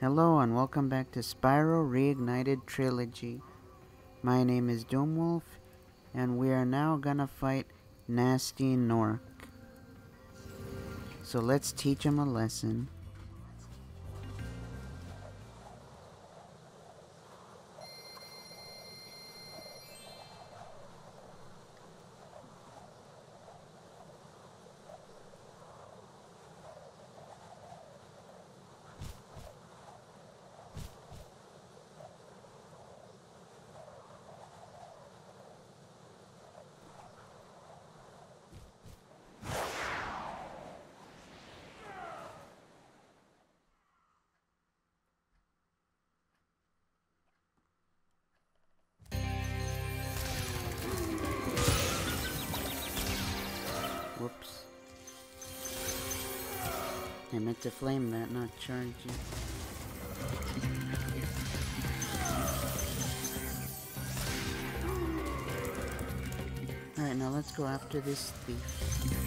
Hello and welcome back to Spyro Reignited Trilogy. My name is Doomwulf and we are now gonna fight Gnasty Gnorc. So let's teach him a lesson. I meant to flame that, not charge it. Alright, now let's go after this thief.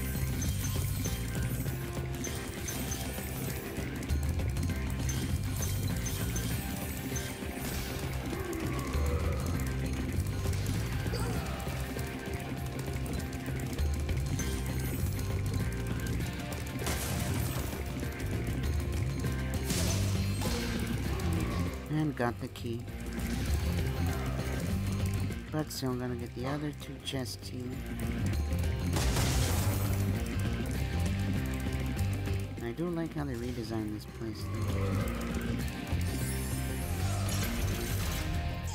Got the key. But still gonna get the other two chests here. I do like how they redesigned this place though.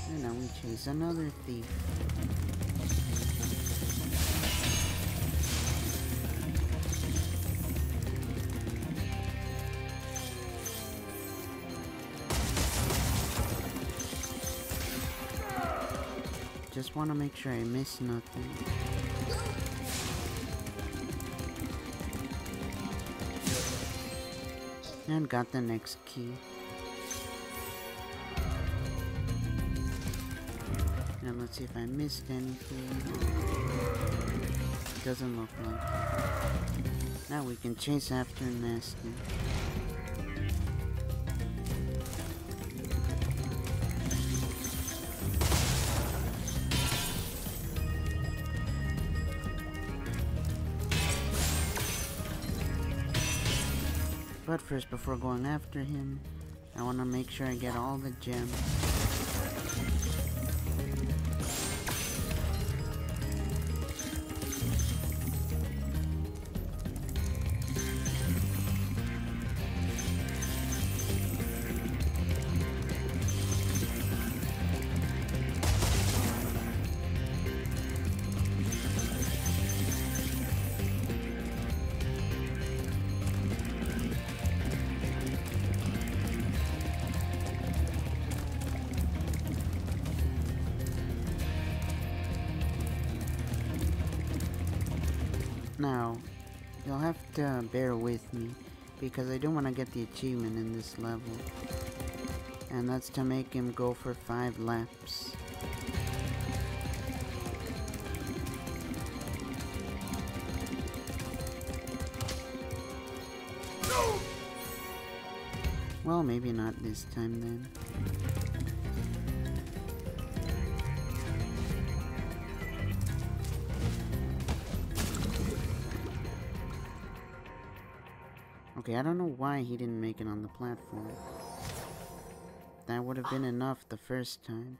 And now we chase another thief. Just want to make sure I miss nothing. And got the next key. And let's see if I missed anything. Doesn't look like it. Now we can chase after Gnasty. First, before going after him, I want to make sure I get all the gems. Now, you'll have to uh, bear with me because I don't want to get the achievement in this level. And that's to make him go for five laps. Well, maybe not this time then. Okay, I don't know why he didn't make it on the platform. That would have been enough the first time.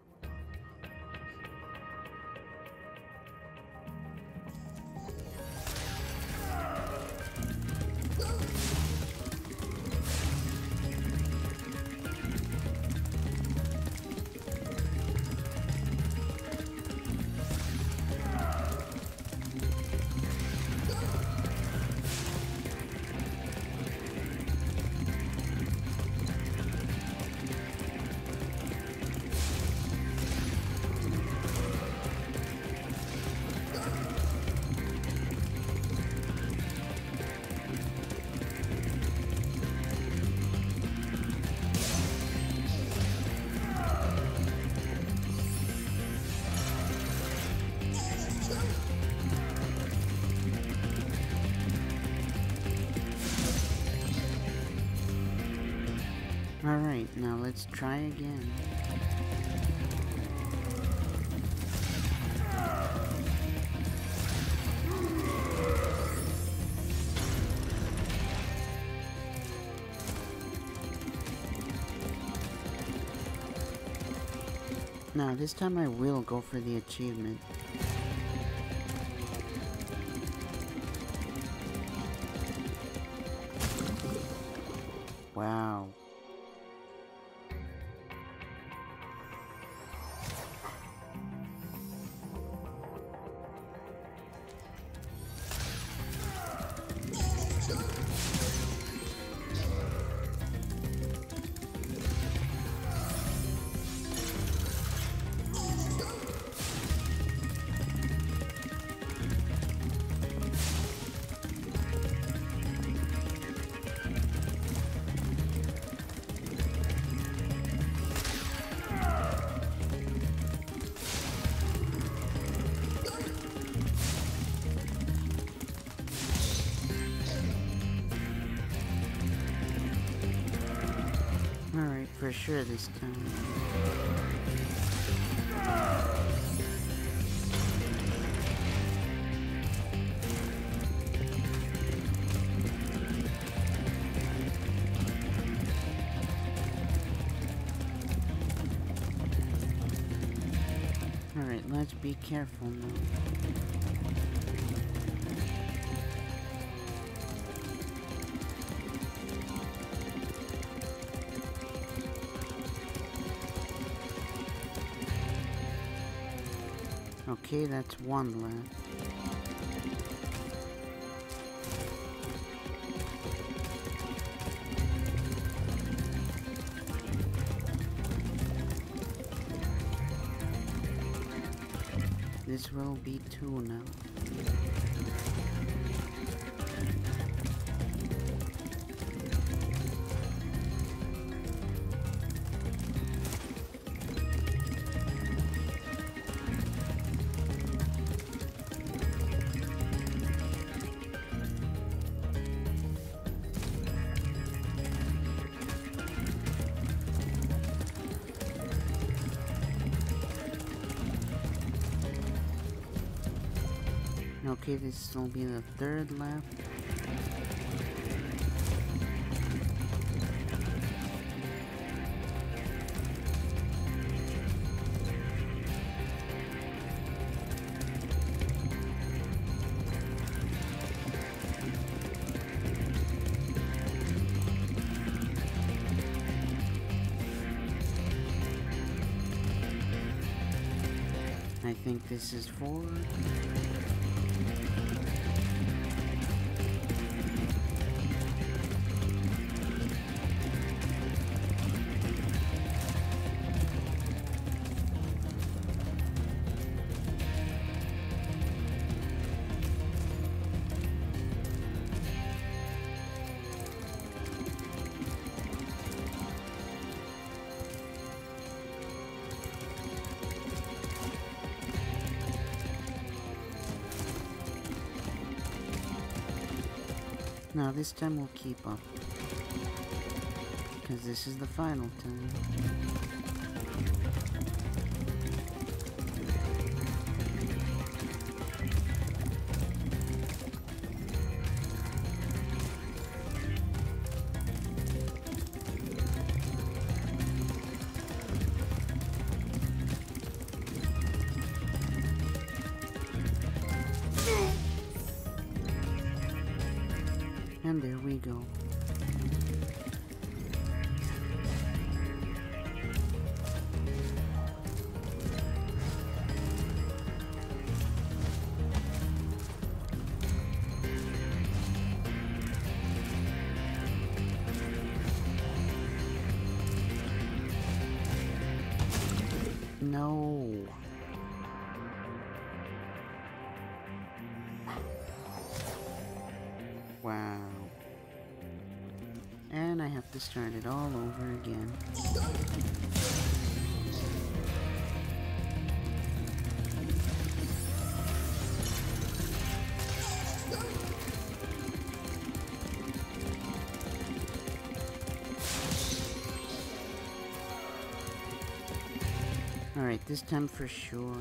Alright, now let's try again. Now, this time I will go for the achievement. Wow. For sure this time. Alright, let's be careful now. Okay, that's one left. This will be two now. Okay, this will be the third lap. I think this is four. Now this time we'll keep up. Because this is the final time. And there we go. No. Wow and I have to start it all over again. Alright, this time for sure.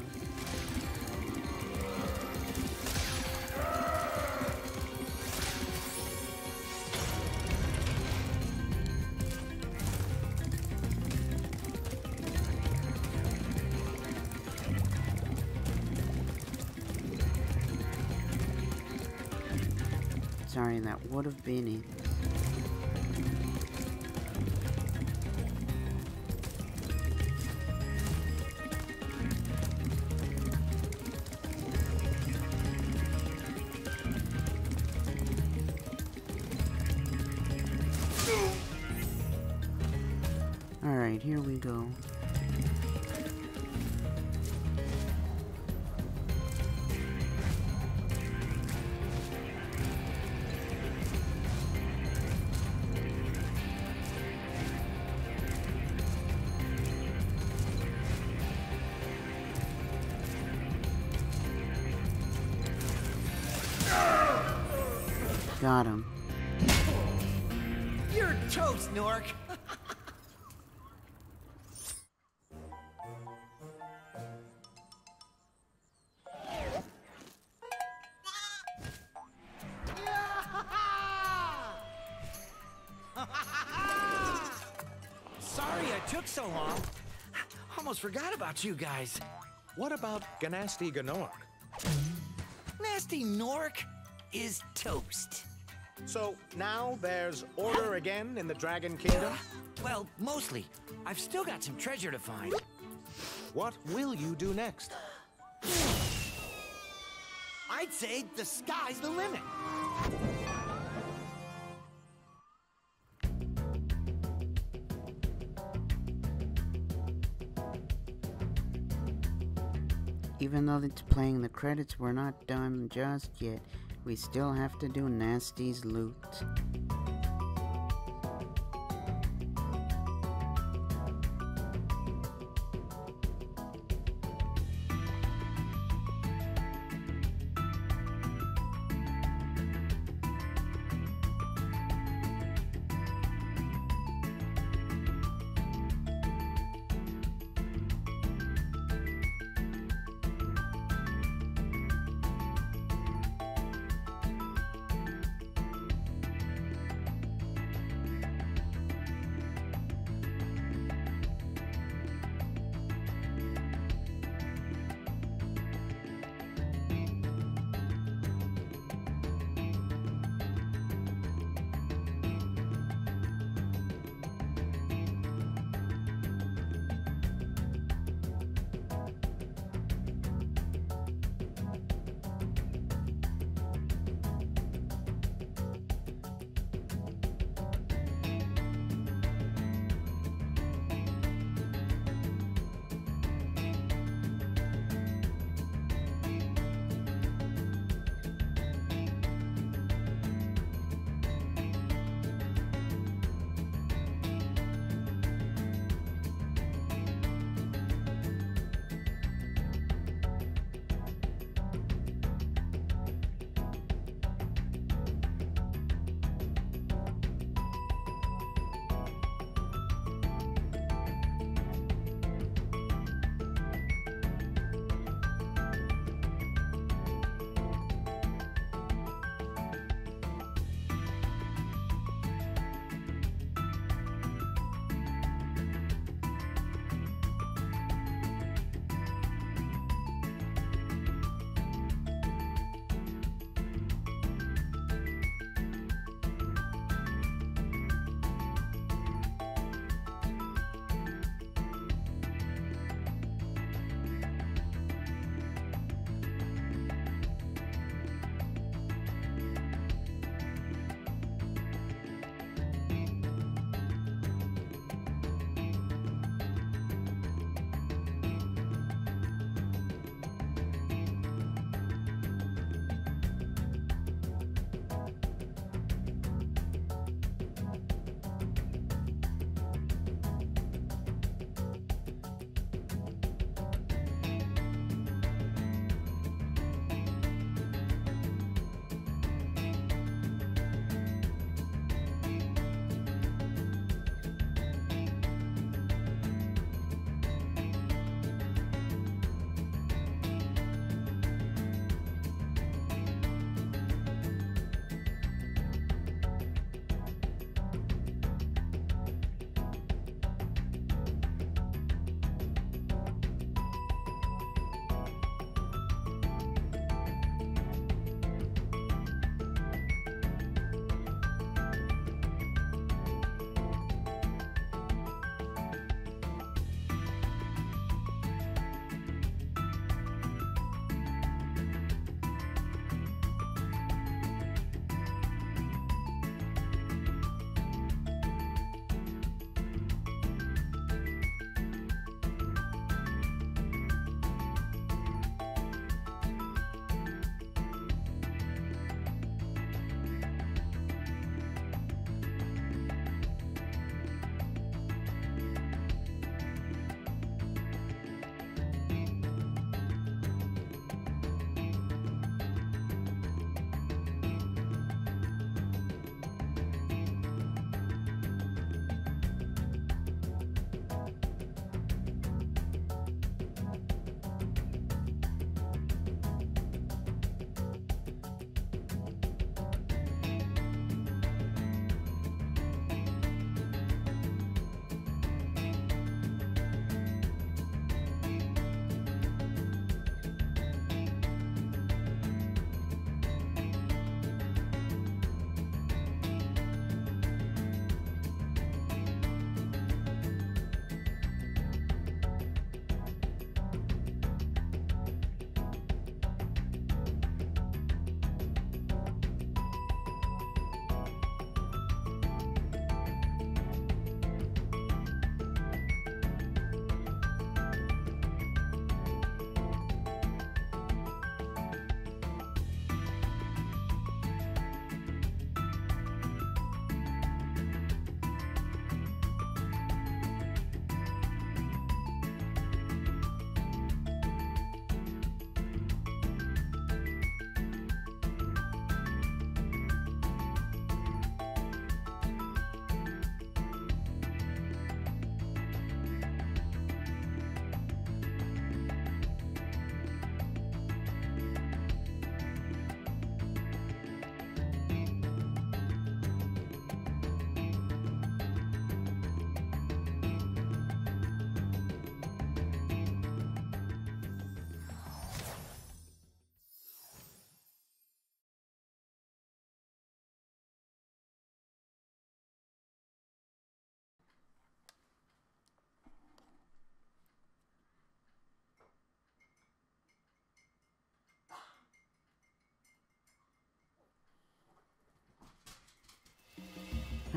Sorry, that would have been it. Alright, here we go. Got him. You're toast, Gnorc. Sorry I took so long. Almost forgot about you guys. What about Gnasty Gnorc? Gnasty Gnorc is toast. So now there's order again in the Dragon Kingdom? Well, mostly. I've still got some treasure to find. What will you do next? I'd say the sky's the limit. Even though it's playing the credits, we're not done just yet. We still have to do Gnasty's loot.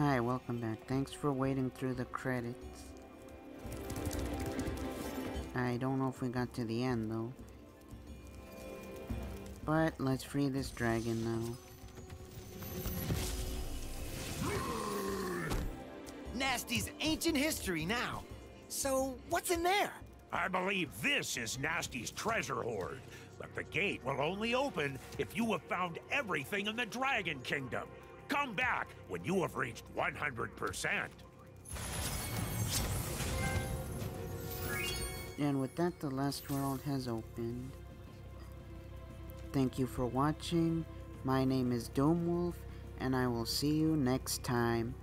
Hi, welcome back. Thanks for waiting through the credits. I don't know if we got to the end though. But let's free this dragon now. Gnasty's ancient history now. So, what's in there? I believe this is Gnasty's treasure hoard, but the gate will only open if you have found everything in the Dragon Kingdom. Come back when you have reached 100%. And with that, the last world has opened. Thank you for watching. My name is Doomwulf, and I will see you next time.